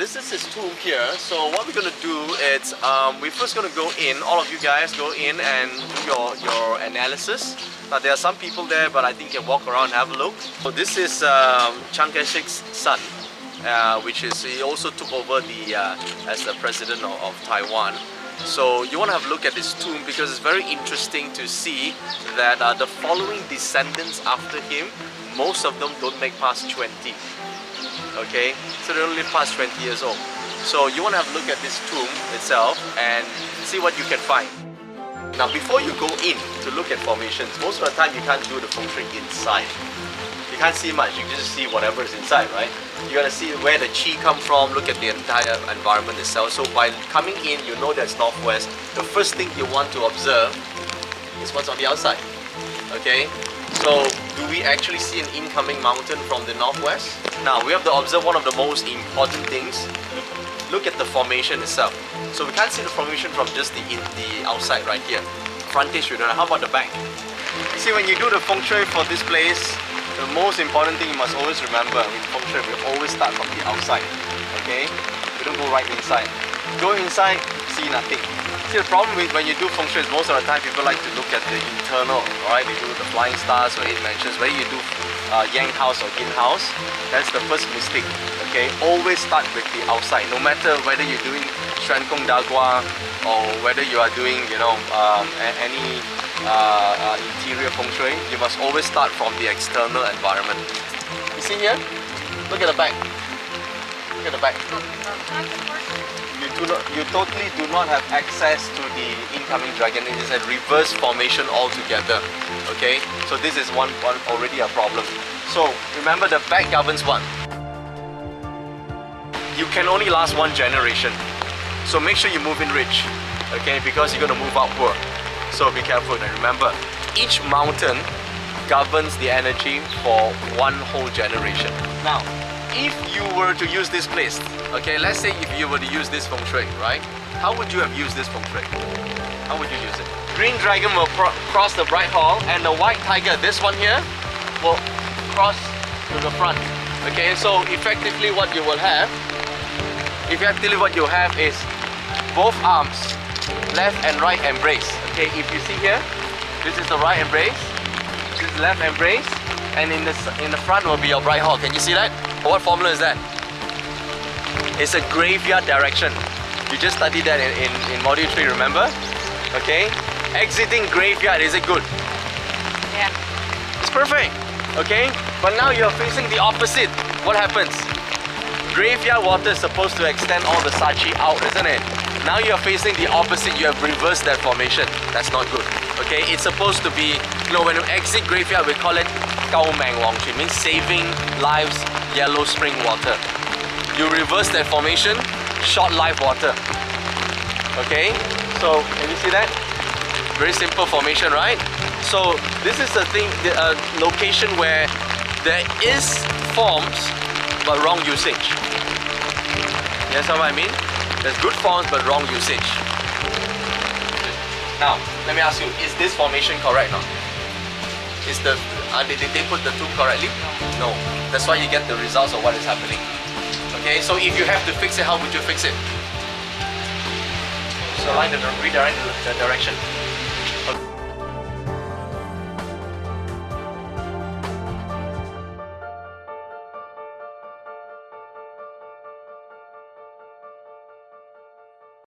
this is his tomb here. So what we're gonna do is um, we're first gonna go in. All of you guys go in and do your your analysis. Now there are some people there, but I think you can walk around and have a look. So this is um, Chiang Kai-shek's son, uh, which is he also took over the uh, as the president of, of Taiwan. So you want to have a look at this tomb because it's very interesting to see that uh, the following descendants after him, most of them don't make past 20 okay? So they don't live past 20 years old. So you want to have a look at this tomb itself and see what you can find. Now before you go in to look at formations, most of the time you can't do the feng shui inside. You can't see much, you just see whatever is inside, right? You gotta see where the chi come from, look at the entire environment itself. So by coming in, you know that's northwest. The first thing you want to observe is what's on the outside, okay? So do we actually see an incoming mountain from the northwest? Now we have to observe one of the most important things. Look at the formation itself. So we can't see the formation from just the in, the outside right here. Frontage we don't know. How about the back? You see when you do the feng shui for this place, the most important thing you must always remember in feng shui, we always start from the outside. Okay? We don't go right inside. Go inside, see nothing. See the problem with when you do feng shui is most of the time people like to look at the internal, right? They do the flying stars or eight mansions. Whether you do uh, Yang house or Yin house, that's the first mistake. Okay, always start with the outside. No matter whether you're doing Xuan Gong Dagua or whether you are doing, you know, um, any uh, uh, interior feng shui, you must always start from the external environment. You see here? Look at the back. At the back you do not, you totally do not have access to the incoming dragon. It is a reverse formation altogether. Okay, so this is one, one already a problem. So remember the back governs one. You can only last one generation. So make sure you move in rich, okay, because you're gonna move out poor. So be careful and remember, each mountain governs the energy for one whole generation. Now, if you were to use this place, okay, let's say if you were to use this feng shui, right? How would you have used this feng shui? How would you use it? Green dragon will cross the bright hall and the white tiger, this one here, will cross to the front. Okay, so effectively what you will have, effectively what you have is both arms, left and right embrace. Okay, if you see here, this is the right embrace, this is left embrace, and in the, in the front will be your bright hall. Can you see that? What formula is that? It's a graveyard direction. You just studied that in, in, in module 3, remember? Okay? Exiting graveyard, is it good? Yeah. It's perfect. Okay? But now you're facing the opposite. What happens? Graveyard water is supposed to extend all the sha chi out, isn't it? Now you're facing the opposite. You have reversed that formation. That's not good. Okay? It's supposed to be, you know, when you exit graveyard, we call it Gao Meng Wang Qu, means saving lives, yellow spring water. You reverse that formation, short life water. Okay, so can you see that? Very simple formation, right? So this is a thing, a uh, location where there is forms but wrong usage. Yes, what I mean? There's good forms but wrong usage. Now, let me ask you, is this formation correct now? Is the uh, did, did they put the two correctly? No. That's why you get the results of what is happening. Okay, so if you have to fix it, how would you fix it? So line the redirect the direction.